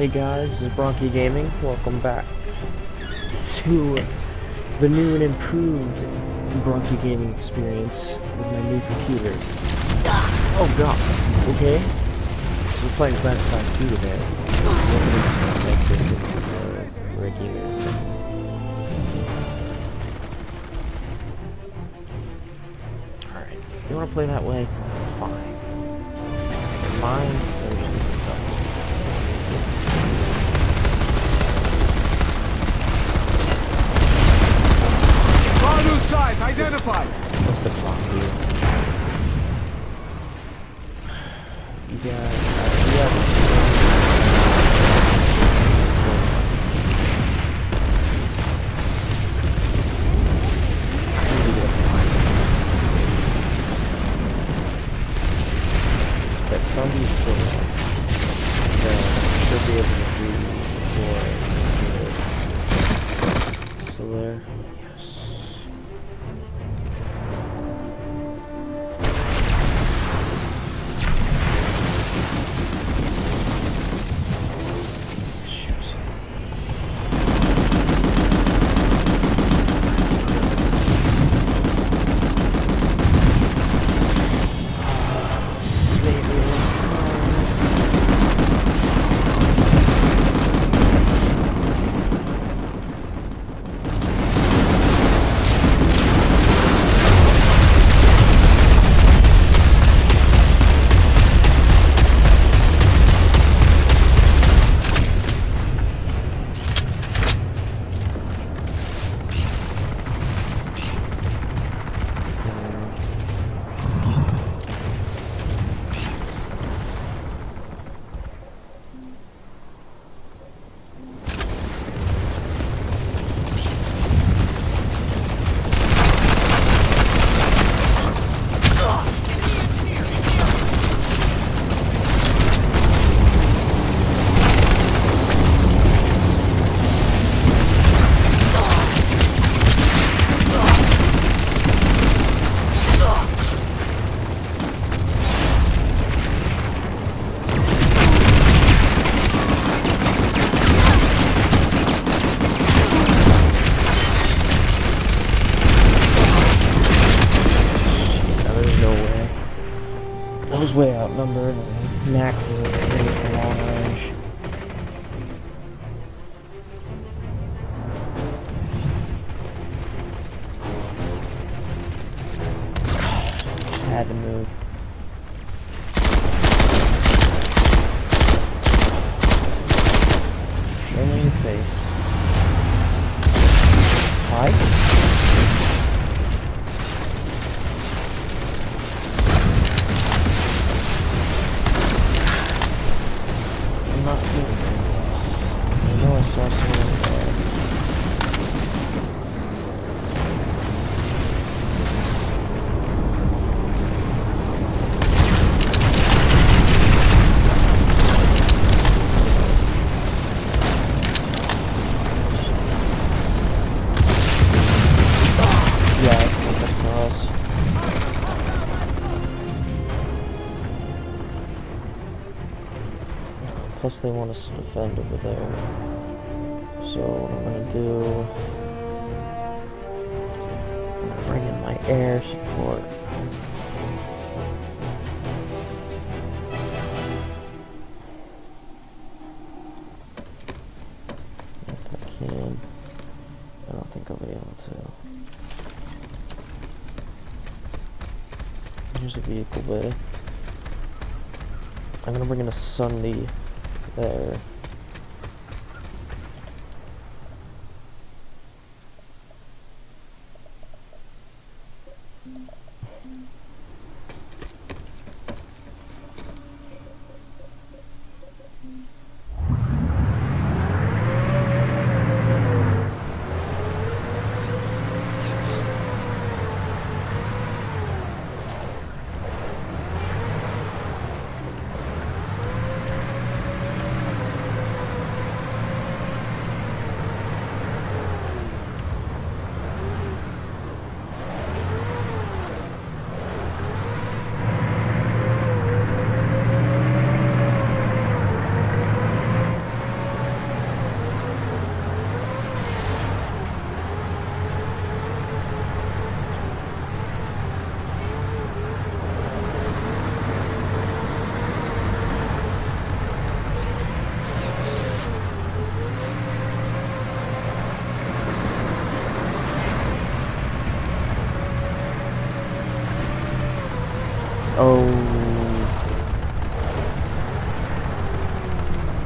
Hey guys, this is Bronky Gaming. Welcome back to the new and improved Bronky Gaming experience with my new computer. Oh god, okay. We're playing Planetside 2 today. We're gonna make this regular. You wanna play that way? Fine. Mine, identified. What's the clock here? You Just had to move. Your face. Hi? Plus they want us to defend over there. So what I'm gonna do I'm gonna bring in my air support. If I can. I don't think I'll be able to. Here's a vehicle bay. I'm gonna bring in a Sunderer there.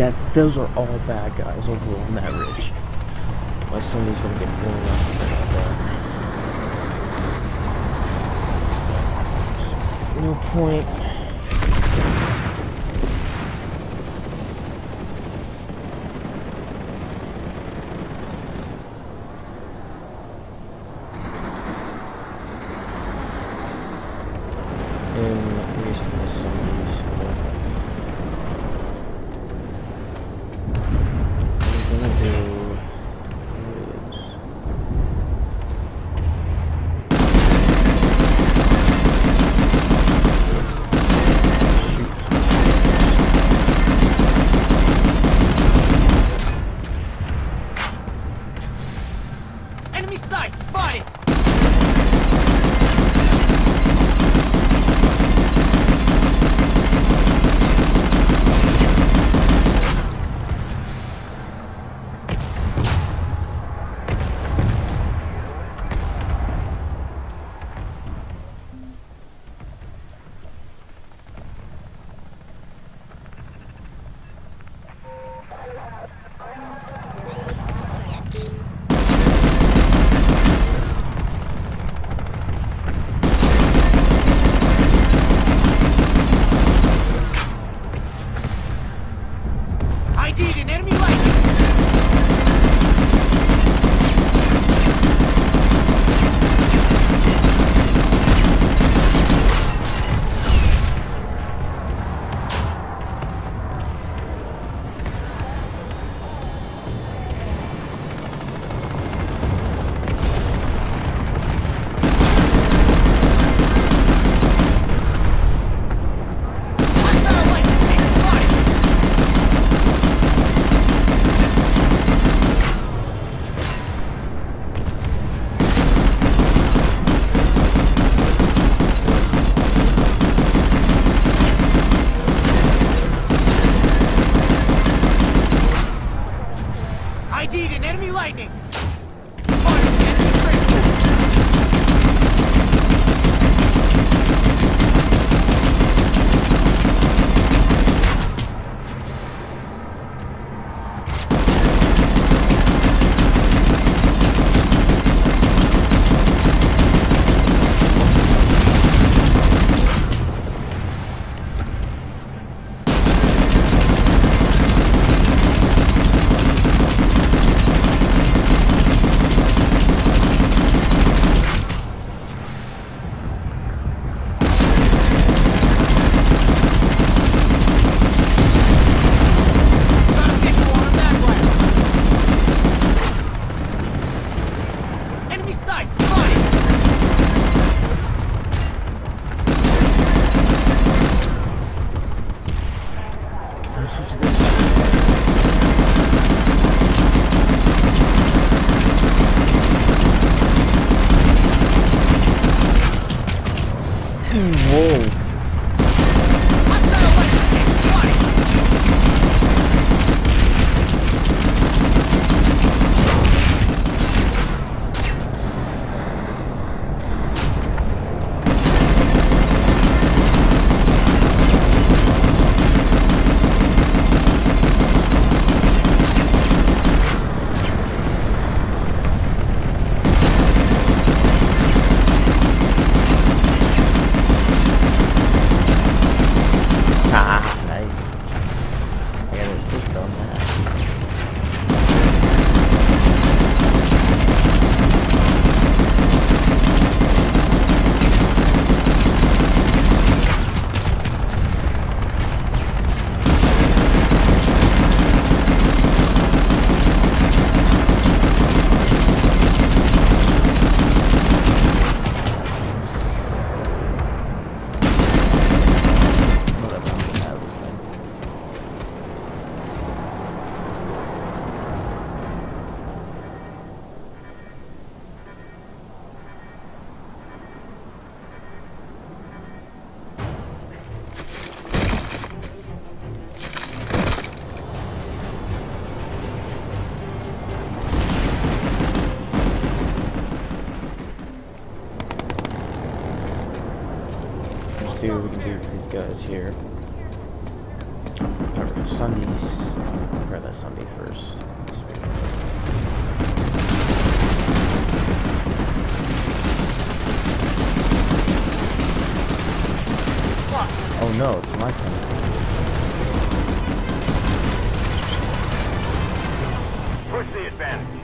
that's those are all bad guys over on that ridge. My somebody's gonna get blown up. No point. Yeah. guys here. Alright, Sunderers. Grab that Sunderer first. Oh no, it's my Sunderer. Push the advantage.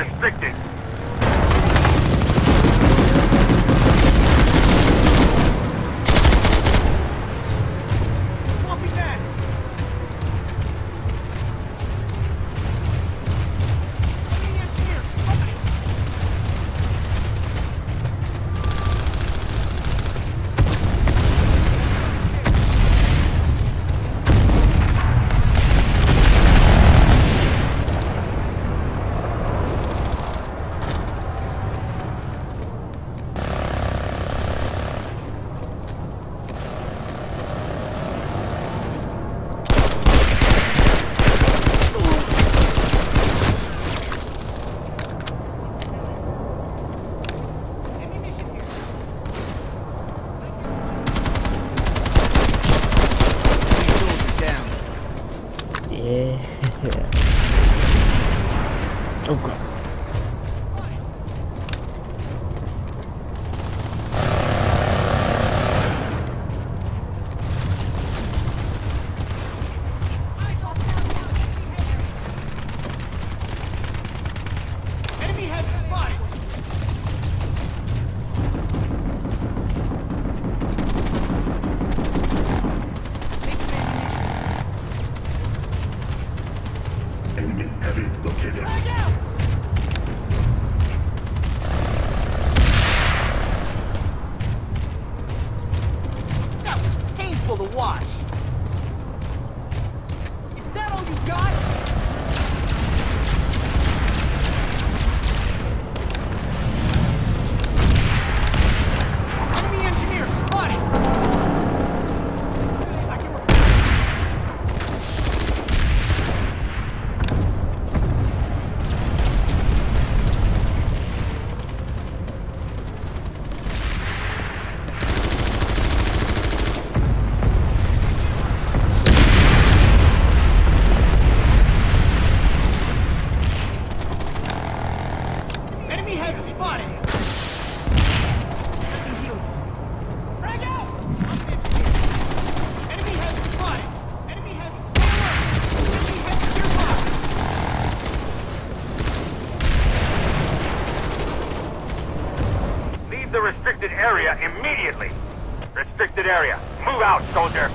restricted. Painful soldier.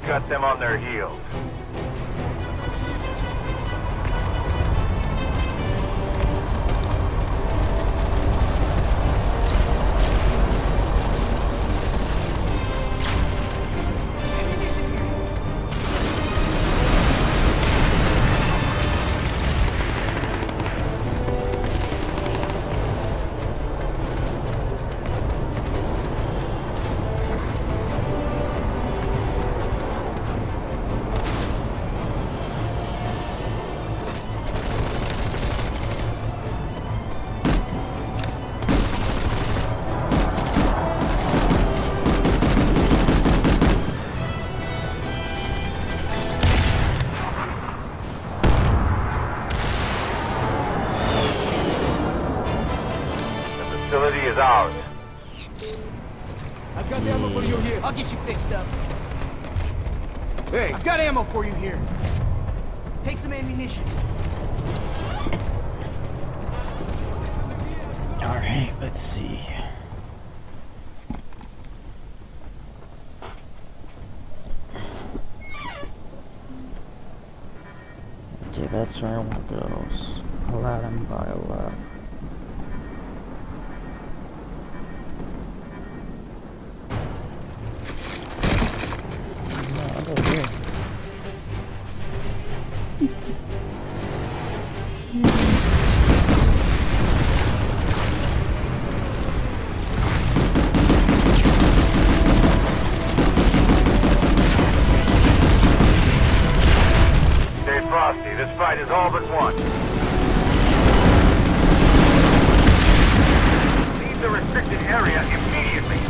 We got them on their heels. Got the ammo for you here. I'll get you fixed up. Thanks. I've got ammo for you here. Take some ammunition. Alright, let's see. Okay, that's where I want to go. S- Aladdin by Aladdin. Frosty. This fight is all but won. Leave the restricted area immediately.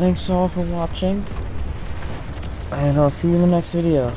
thanks all for watching. And I'll see you in the next video.